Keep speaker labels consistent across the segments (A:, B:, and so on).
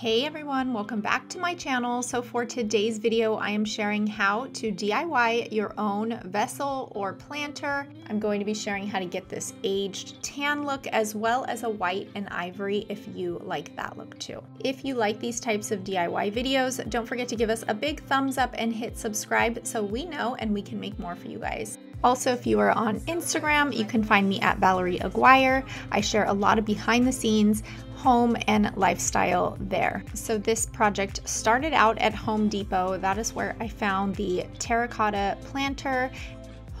A: Hey everyone, welcome back to my channel. So for today's video, I am sharing how to DIY your own vessel or planter. I'm going to be sharing how to get this aged tan look as well as a white and ivory if you like that look too. If you like these types of DIY videos, don't forget to give us a big thumbs up and hit subscribe so we know and we can make more for you guys. Also, if you are on Instagram, you can find me at Valerie Aguiar. I share a lot of behind the scenes home and lifestyle there. So this project started out at Home Depot. That is where I found the terracotta planter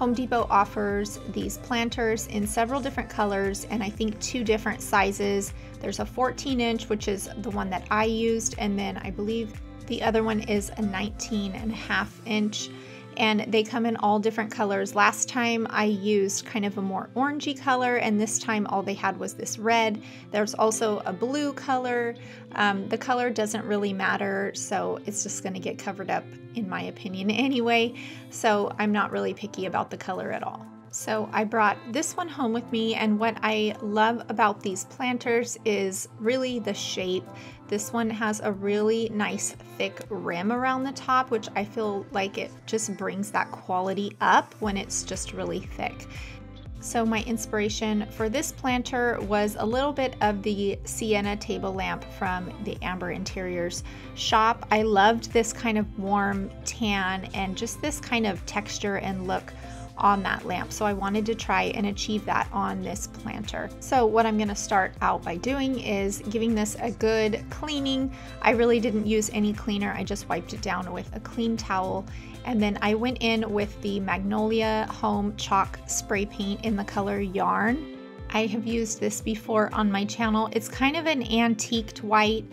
A: Home Depot offers these planters in several different colors and I think two different sizes. There's a 14 inch, which is the one that I used, and then I believe the other one is a 19 and a half inch and they come in all different colors. Last time I used kind of a more orangey color and this time all they had was this red. There's also a blue color. Um, the color doesn't really matter so it's just going to get covered up in my opinion anyway. So I'm not really picky about the color at all. So I brought this one home with me and what I love about these planters is really the shape. This one has a really nice thick rim around the top, which I feel like it just brings that quality up when it's just really thick. So my inspiration for this planter was a little bit of the sienna table lamp from the Amber Interiors shop. I loved this kind of warm tan and just this kind of texture and look on that lamp. So I wanted to try and achieve that on this planter. So what I'm gonna start out by doing is giving this a good cleaning. I really didn't use any cleaner. I just wiped it down with a clean towel. And then I went in with the Magnolia Home Chalk Spray Paint in the color Yarn. I have used this before on my channel. It's kind of an antiqued white.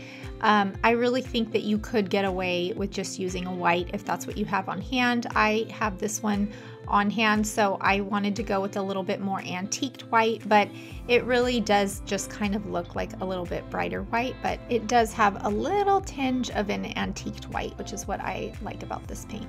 A: Um, I really think that you could get away with just using a white if that's what you have on hand. I have this one on hand, so I wanted to go with a little bit more antiqued white, but it really does just kind of look like a little bit brighter white, but it does have a little tinge of an antiqued white, which is what I like about this paint.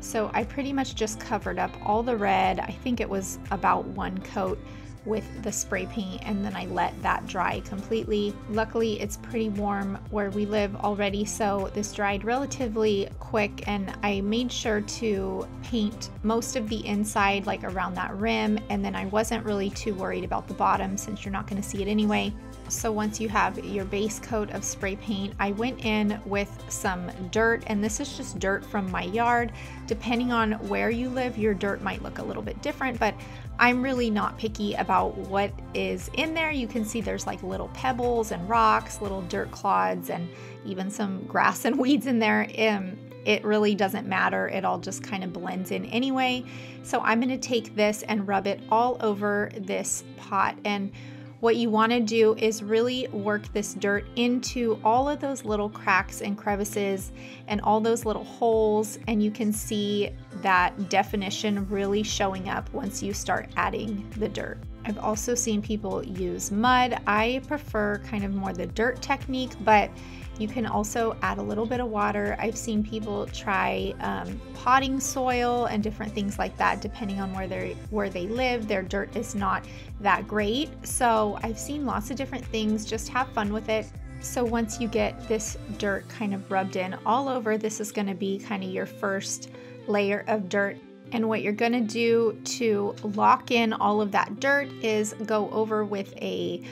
A: So I pretty much just covered up all the red. I think it was about one coat with the spray paint and then I let that dry completely. Luckily it's pretty warm where we live already so this dried relatively quick and I made sure to paint most of the inside like around that rim and then I wasn't really too worried about the bottom since you're not going to see it anyway. So once you have your base coat of spray paint, I went in with some dirt and this is just dirt from my yard. Depending on where you live, your dirt might look a little bit different, but I'm really not picky about what is in there. You can see there's like little pebbles and rocks, little dirt clods, and even some grass and weeds in there. Um, it really doesn't matter. It all just kind of blends in anyway. So I'm going to take this and rub it all over this pot. And what you want to do is really work this dirt into all of those little cracks and crevices and all those little holes and you can see that definition really showing up once you start adding the dirt. I've also seen people use mud. I prefer kind of more the dirt technique, but you can also add a little bit of water. I've seen people try um, potting soil and different things like that, depending on where they where they live. Their dirt is not that great, so I've seen lots of different things. Just have fun with it. So once you get this dirt kind of rubbed in all over, this is going to be kind of your first layer of dirt and what you're going to do to lock in all of that dirt is go over with a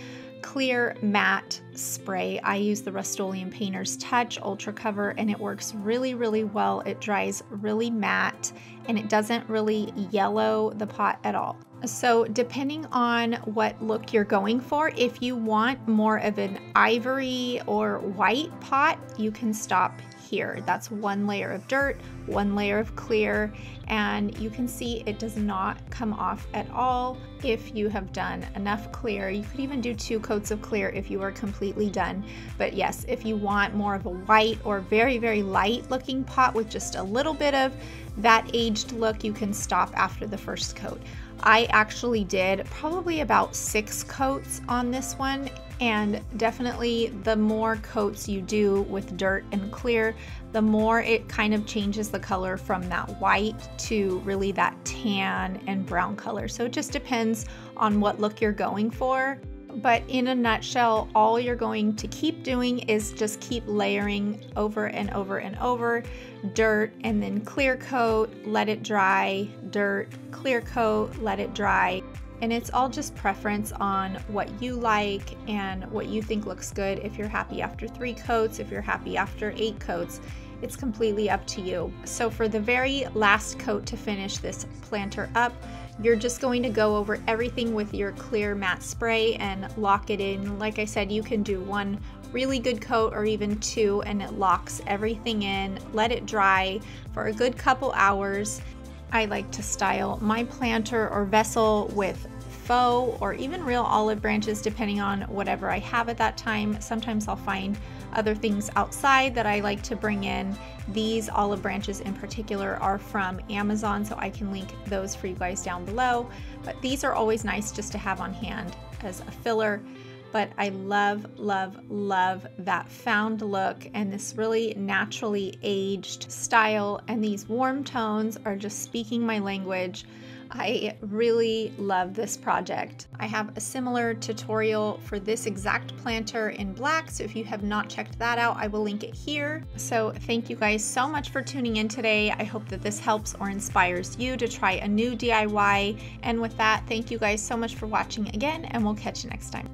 A: clear matte spray. I use the Rust-Oleum Painter's Touch Ultra Cover and it works really, really well. It dries really matte and it doesn't really yellow the pot at all. So depending on what look you're going for, if you want more of an ivory or white pot, you can stop here. That's one layer of dirt, one layer of clear, and you can see it does not come off at all if you have done enough clear. You could even do two coats of clear if you are completely done. But yes, if you want more of a white or very, very light looking pot with just a little bit of that aged look, you can stop after the first coat. I actually did probably about six coats on this one and definitely the more coats you do with dirt and clear, the more it kind of changes the color from that white to really that tan and brown color. So it just depends on what look you're going for. But in a nutshell, all you're going to keep doing is just keep layering over and over and over dirt and then clear coat, let it dry, dirt, clear coat, let it dry. And it's all just preference on what you like and what you think looks good. If you're happy after three coats, if you're happy after eight coats, it's completely up to you. So for the very last coat to finish this planter up, you're just going to go over everything with your clear matte spray and lock it in. Like I said, you can do one really good coat or even two and it locks everything in. Let it dry for a good couple hours. I like to style my planter or vessel with faux or even real olive branches depending on whatever I have at that time. Sometimes I'll find other things outside that I like to bring in. These olive branches in particular are from Amazon, so I can link those for you guys down below. But these are always nice just to have on hand as a filler. But I love, love, love that found look and this really naturally aged style. And these warm tones are just speaking my language. I really love this project. I have a similar tutorial for this exact planter in black, so if you have not checked that out, I will link it here. So thank you guys so much for tuning in today. I hope that this helps or inspires you to try a new DIY. And with that, thank you guys so much for watching again, and we'll catch you next time.